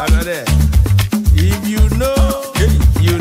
Olha, né?